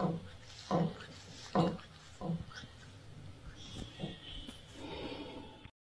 Oh.